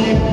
morning.